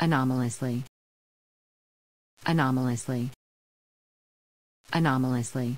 Anomalously. Anomalously. Anomalously.